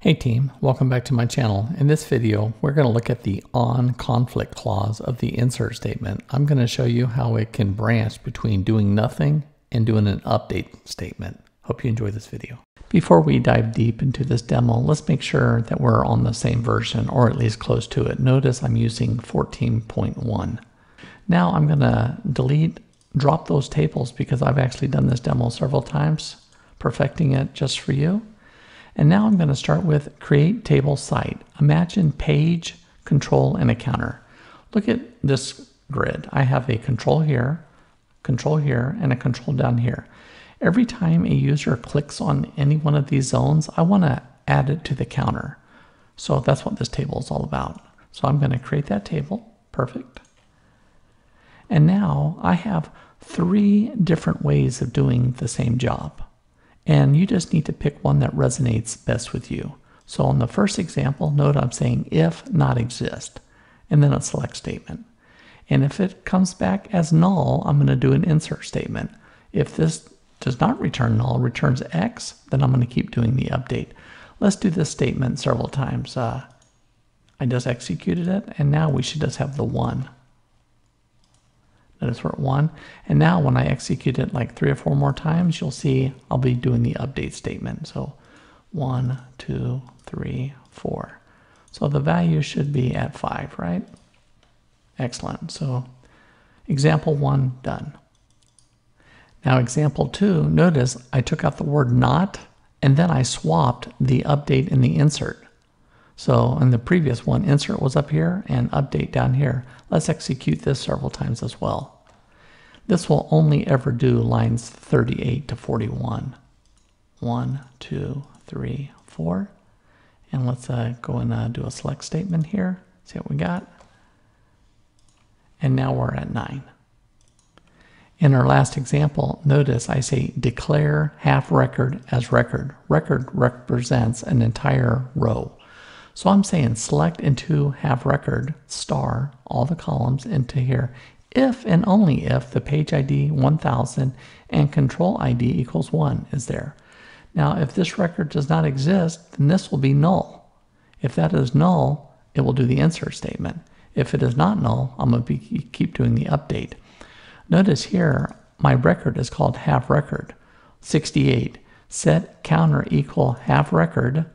Hey team, welcome back to my channel. In this video, we're going to look at the on conflict clause of the insert statement. I'm going to show you how it can branch between doing nothing and doing an update statement. Hope you enjoy this video. Before we dive deep into this demo, let's make sure that we're on the same version or at least close to it. Notice I'm using 14.1. Now I'm going to delete, drop those tables because I've actually done this demo several times, perfecting it just for you. And now I'm going to start with create table site. Imagine page, control, and a counter. Look at this grid. I have a control here, control here, and a control down here. Every time a user clicks on any one of these zones, I want to add it to the counter. So that's what this table is all about. So I'm going to create that table. Perfect. And now I have three different ways of doing the same job and you just need to pick one that resonates best with you. So on the first example, note I'm saying if not exist, and then a select statement. And if it comes back as null, I'm going to do an insert statement. If this does not return null, returns X, then I'm going to keep doing the update. Let's do this statement several times. Uh, I just executed it, and now we should just have the 1. Notice we're at 1. And now when I execute it like three or four more times, you'll see I'll be doing the update statement. So one, two, three, four. So the value should be at 5, right? Excellent. So example 1 done. Now example 2, notice I took out the word not and then I swapped the update and the insert. So in the previous one, insert was up here and update down here. Let's execute this several times as well. This will only ever do lines 38 to 41. One, two, three, four. And let's uh, go and uh, do a select statement here. See what we got. And now we're at 9. In our last example, notice I say declare half record as record. Record represents an entire row. So I'm saying select into have record star all the columns into here if and only if the page ID 1000 and control ID equals 1 is there. Now if this record does not exist then this will be null. If that is null it will do the insert statement. If it is not null I'm going to be, keep doing the update. Notice here my record is called have record 68 set counter equal have record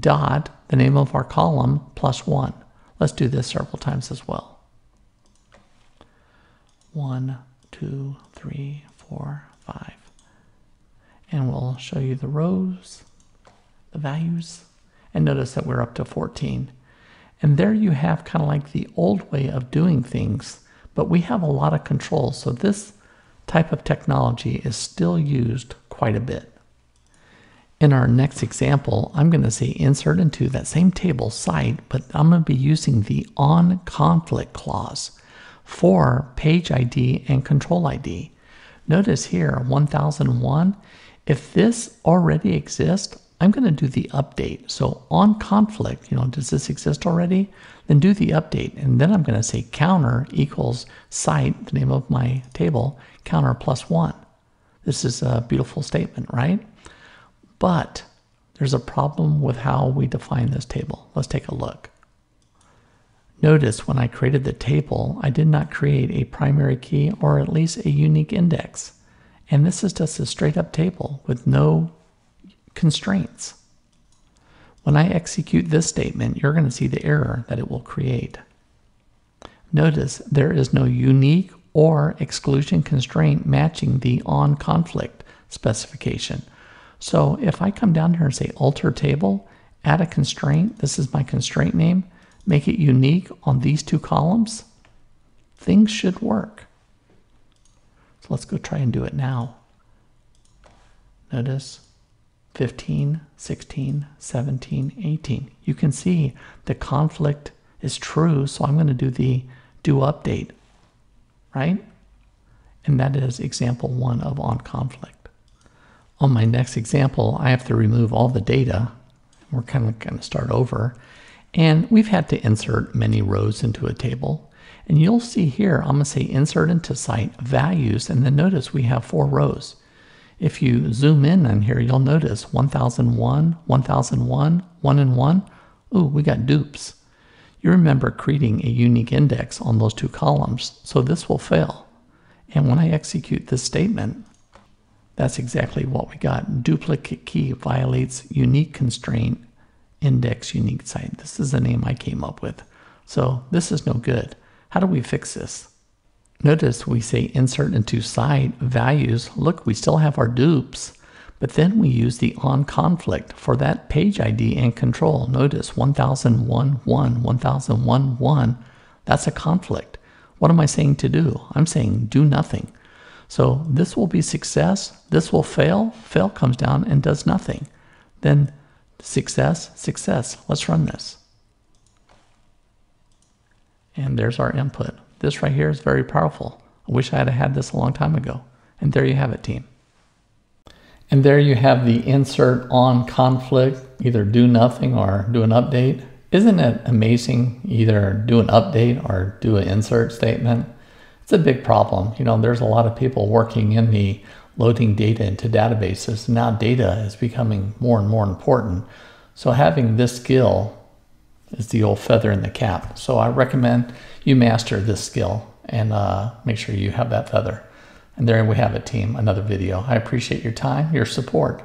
dot the name of our column plus 1. Let's do this several times as well. One, two, three, four, five. And we'll show you the rows, the values, and notice that we're up to 14. And there you have kind of like the old way of doing things, but we have a lot of control. So this type of technology is still used quite a bit. In our next example, I'm going to say insert into that same table site, but I'm going to be using the on conflict clause for page ID and control ID. Notice here, 1001, if this already exists, I'm going to do the update. So on conflict, you know, does this exist already? Then do the update. And then I'm going to say counter equals site, the name of my table, counter plus one. This is a beautiful statement, right? But there's a problem with how we define this table. Let's take a look. Notice when I created the table, I did not create a primary key or at least a unique index. And this is just a straight up table with no constraints. When I execute this statement, you're going to see the error that it will create. Notice there is no unique or exclusion constraint matching the on conflict specification. So if I come down here and say alter table, add a constraint, this is my constraint name, make it unique on these two columns, things should work. So let's go try and do it now. Notice 15, 16, 17, 18. You can see the conflict is true, so I'm going to do the do update, right? And that is example one of on conflict. On my next example, I have to remove all the data. We're kind of going to start over. And we've had to insert many rows into a table. And you'll see here, I'm going to say insert into site values, and then notice we have four rows. If you zoom in on here, you'll notice 1001, 1001, 1 and 1. Ooh, we got dupes. You remember creating a unique index on those two columns, so this will fail. And when I execute this statement, that's exactly what we got. Duplicate key violates unique constraint index unique site. This is the name I came up with. So this is no good. How do we fix this? Notice we say insert into site values. Look, we still have our dupes, but then we use the on conflict for that page ID and control. Notice 1001 1, 1001 1. That's a conflict. What am I saying to do? I'm saying do nothing. So this will be success. This will fail. Fail comes down and does nothing. Then success, success. Let's run this. And there's our input. This right here is very powerful. I wish I had had this a long time ago. And there you have it, team. And there you have the insert on conflict, either do nothing or do an update. Isn't it amazing? Either do an update or do an insert statement. It's a big problem. You know, there's a lot of people working in the loading data into databases. Now data is becoming more and more important. So having this skill is the old feather in the cap. So I recommend you master this skill and uh, make sure you have that feather. And there we have it, team, another video. I appreciate your time, your support,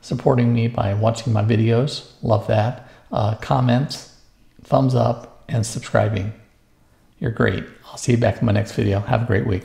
supporting me by watching my videos. Love that. Uh, comments, thumbs up, and subscribing. You're great. I'll see you back in my next video. Have a great week.